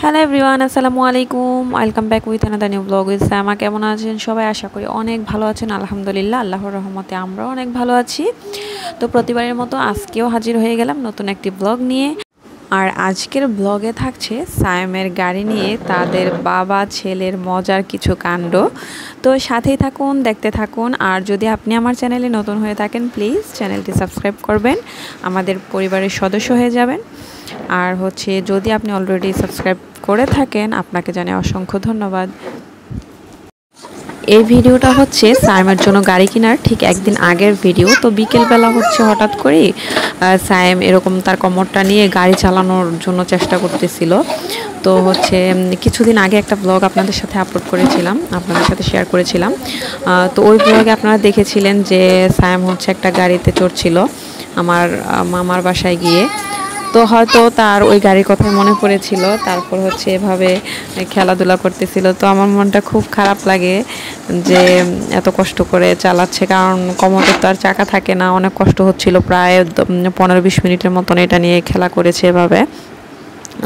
Hello everyone আসসালামু আলাইকুম welcome back with another new blog with Sama কেমন আছেন? সবাই আশা করি অনেক ভালো আছেন। আলহামদুলিল্লাহ, আল্লাহর রহমতে আমরাও অনেক ভালো আছি। তো প্রতিবারের মতো আজকেও হাজির হয়ে গেলাম নতুন একটি ব্লগ নিয়ে। আর আজকের ব্লগে থাকছে সায়েমের গাড়ি নিয়ে তাদের বাবা, ছেলের মজার কিছু কাণ্ড। তো সাথেই থাকুন, দেখতে থাকুন। আর যদি আপনি আমার চ্যানেলে নতুন হয়ে থাকেন প্লিজ চ্যানেলটি সাবস্ক্রাইব করবেন। আমাদের পরিবারের সদস্য হয়ে যাবেন। আর হচ্ছে যদি আপনি অলরেডি সাবস্ক্রাইব করে থাকেন, আপনাকে জানাই অসংখ্য ধন্যবাদ। এই ভিডিওটা হচ্ছে সায়েমের জন্য গাড়ি কেনার ঠিক একদিন আগের ভিডিও। তো বিকেলবেলা হচ্ছে হঠাৎ করেই সায়েম এরকম তার কমরটা নিয়ে গাড়ি চালানোর জন্য চেষ্টা করতেছিল। তো হচ্ছে কিছুদিন আগে একটা ব্লগ আপনাদের সাথে আপলোড করেছিলাম, আপনাদের সাথে শেয়ার করেছিলাম। তো ওই ব্লগে আপনারা দেখেছিলেন যে সায়েম হচ্ছে একটা গাড়িতে চড়ছিল আমার মামার বাসায় গিয়ে। তো হয়তো তার ওই গাড়ির কথাই মনে পড়েছিল। তারপর হচ্ছে এভাবে খেলাধুলা করতেছিল। তো আমার মনটা খুব খারাপ লাগে যে এত কষ্ট করে চালাচ্ছে। কারণ কমোটের তো আর চাকা থাকে না। অনেক কষ্ট হচ্ছিল প্রায় পনেরো বিশ মিনিটের মতন এটা নিয়ে খেলা করেছে এভাবে।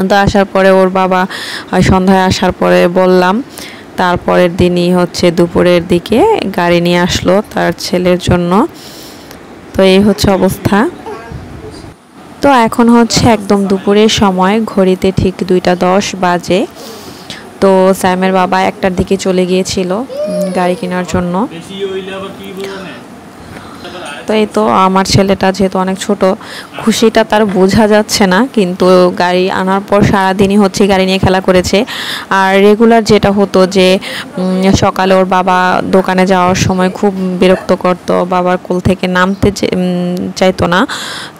তো আসার পরে ওর বাবা সন্ধ্যায় আসার পরে বললাম, তারপরের দিনই হচ্ছে দুপুরের দিকে গাড়ি নিয়ে আসলো তার ছেলের জন্য। তো এই হচ্ছে অবস্থা। তো এখন হচ্ছে একদম দুপুরের সময়, ঘড়িতে ঠিক দুইটা দশ বাজে। তো স্যামের বাবা একটার দিকে চলে গিয়েছিল গাড়ি কেনার জন্য। তো এই তো আমার ছেলেটা যেহেতু অনেক ছোট, খুশিটা তার বোঝা যাচ্ছে না, কিন্তু গাড়ি আনার পর সারাদিনই হচ্ছে গাড়ি নিয়ে খেলা করেছে। আর রেগুলার যেটা হতো যে সকালে ওর বাবা দোকানে যাওয়ার সময় খুব বিরক্ত করত, বাবার কোল থেকে নামতে চাইতো না।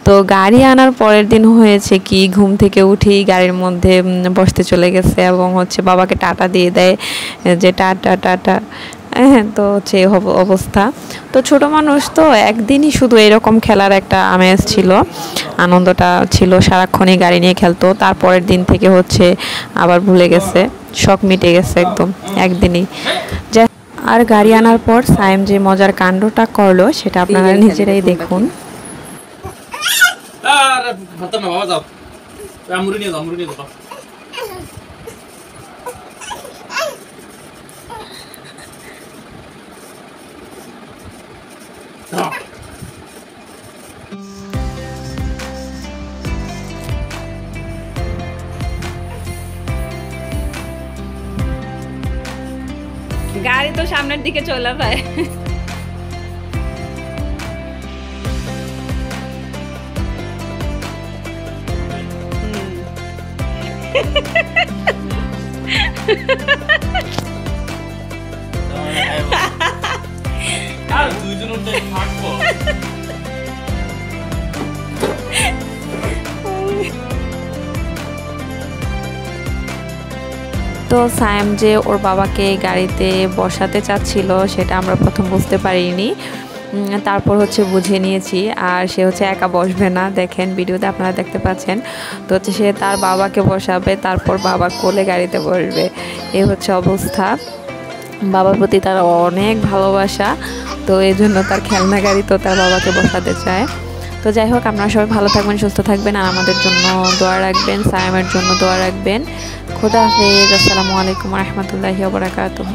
তো গাড়ি আনার পরের দিন হয়েছে কি, ঘুম থেকে উঠেই গাড়ির মধ্যে বসতে চলে গেছে এবং হচ্ছে বাবাকে টাটা দিয়ে দেয়, যে টাটা টাটা। হ্যাঁ তো হচ্ছে অবস্থা। তো ছোট মানুষ তো একদিনই শুধু এরকম খেলার একটা আমেজ ছিল। আনন্দটা ছিল সারাক্ষণই গাড়ি নিয়ে খেলতো। তারপরের দিন থেকে হচ্ছে আবার ভুলে গেছে। শখ মিটে গেছে একদম একদিনই। আর গাড়ি আনার পর সায়েম যে মজার কাণ্ডটা করল সেটা আপনারা নিজেরাই দেখুন। গাড়ি তো সামনের দিকে চলে যায় আর দুইজন তো সায়েম যে ওর বাবাকে গাড়িতে বসাতে চাচ্ছিল, সেটা আমরা প্রথম বুঝতে পারিনি। তারপর হচ্ছে বুঝে নিয়েছি, আর সে হচ্ছে একা বসবে না। দেখেন, ভিডিওতে আপনারা দেখতে পাচ্ছেন। তো হচ্ছে সে তার বাবাকে বসাবে, তারপর বাবা কোলে গাড়িতে বসবে। এ হচ্ছে অবস্থা। বাবার প্রতি তার অনেক ভালোবাসা। তো এই জন্য তার খেলনা গাড়ি তো তার বাবাকে বসাতে চায়। তো যাই হোক, আপনারা সবাই ভালো থাকবেন, সুস্থ থাকবেন, আর আমাদের জন্য দোয়া রাখবেন, সায়ামের জন্য দোয়া রাখবেন। খোদা হাফেজ, আসসালামু আলাইকুম রহমতুল্লাহি বারাকাতুহ।